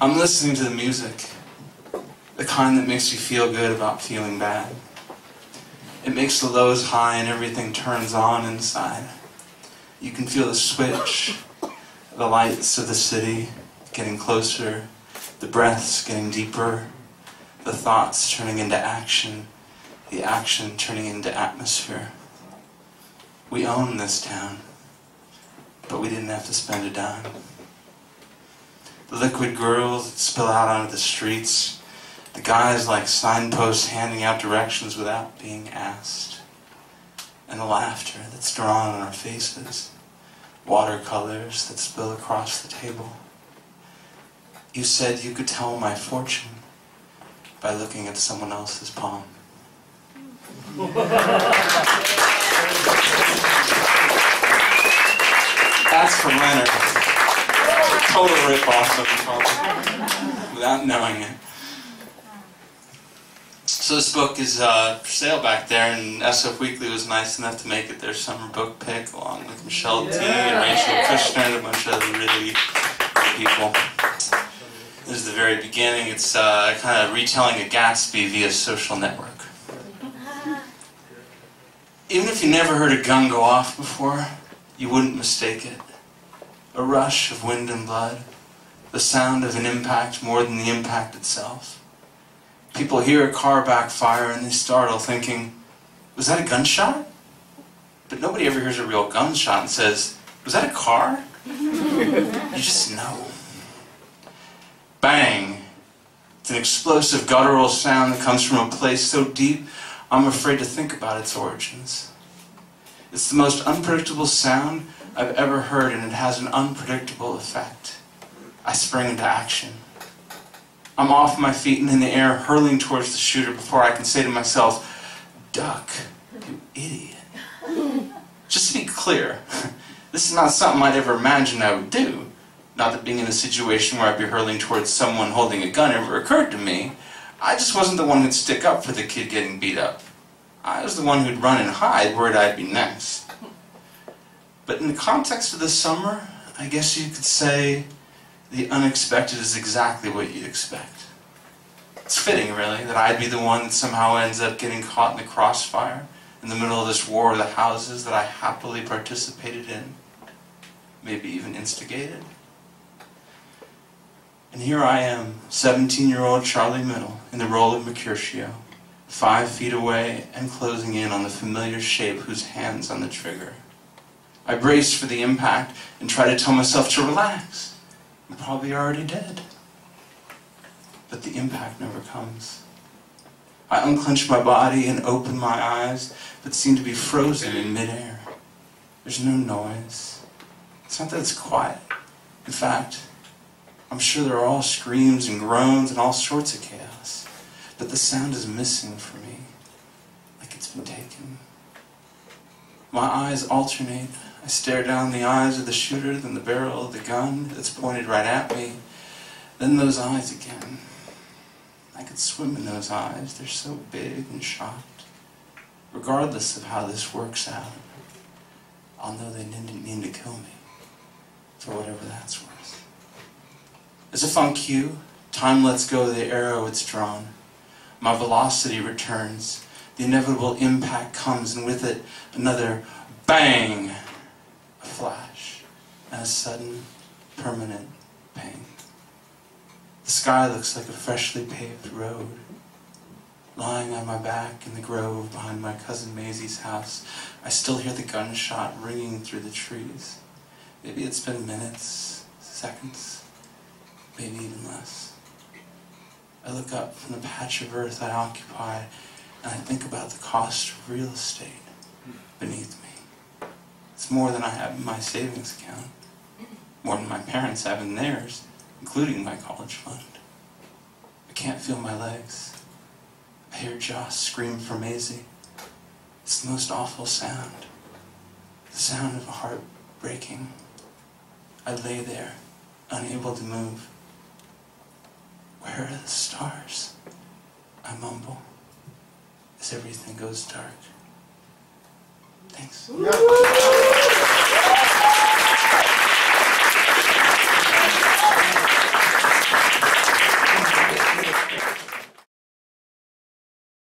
I'm listening to the music, the kind that makes you feel good about feeling bad. It makes the lows high and everything turns on inside. You can feel the switch, the lights of the city getting closer, the breaths getting deeper, the thoughts turning into action, the action turning into atmosphere. We own this town, but we didn't have to spend a dime. The liquid girls that spill out onto the streets, the guys like signposts handing out directions without being asked, and the laughter that's drawn on our faces, watercolors that spill across the table. You said you could tell my fortune by looking at someone else's palm. That's from Leonard. Total rip-off of the without knowing it. So this book is uh, for sale back there, and SF Weekly was nice enough to make it their summer book pick, along with Michelle Tea and Rachel Kushner and a bunch of other really people. This is the very beginning. It's uh, kind of retelling a Gatsby via social network. Even if you never heard a gun go off before, you wouldn't mistake it. A rush of wind and blood, the sound of an impact more than the impact itself. People hear a car backfire and they startle, thinking, was that a gunshot? But nobody ever hears a real gunshot and says, was that a car? you just know. Bang! It's an explosive guttural sound that comes from a place so deep I'm afraid to think about its origins. It's the most unpredictable sound I've ever heard, and it has an unpredictable effect. I spring into action. I'm off my feet and in the air, hurling towards the shooter before I can say to myself, Duck, you idiot. Just to be clear, this is not something I'd ever imagined I would do. Not that being in a situation where I'd be hurling towards someone holding a gun ever occurred to me. I just wasn't the one who'd stick up for the kid getting beat up. I was the one who'd run and hide worried I'd be next. But in the context of the summer, I guess you could say the unexpected is exactly what you'd expect. It's fitting, really, that I'd be the one that somehow ends up getting caught in the crossfire in the middle of this war of the houses that I happily participated in, maybe even instigated. And here I am, 17-year-old Charlie Middle, in the role of Mercutio five feet away and closing in on the familiar shape whose hand's on the trigger. I brace for the impact and try to tell myself to relax. I'm probably already dead. But the impact never comes. I unclench my body and open my eyes, but seem to be frozen in midair. There's no noise. It's not that it's quiet. In fact, I'm sure there are all screams and groans and all sorts of chaos. But the sound is missing for me, like it's been taken. My eyes alternate. I stare down the eyes of the shooter, then the barrel of the gun that's pointed right at me, then those eyes again. I could swim in those eyes. They're so big and shocked. Regardless of how this works out, I'll know they didn't mean to kill me, for whatever that's worth. As if on cue, time lets go of the arrow it's drawn. My velocity returns. The inevitable impact comes, and with it, another bang, a flash, and a sudden, permanent pain. The sky looks like a freshly paved road. Lying on my back in the grove behind my cousin Maisie's house, I still hear the gunshot ringing through the trees. Maybe it's been minutes, seconds, maybe even less. I look up from the patch of earth I occupy and I think about the cost of real estate beneath me. It's more than I have in my savings account, more than my parents have in theirs, including my college fund. I can't feel my legs. I hear Joss scream for Maisie. It's the most awful sound. The sound of a heart breaking. I lay there, unable to move. Where are the stars? I mumble as everything goes dark. Thanks.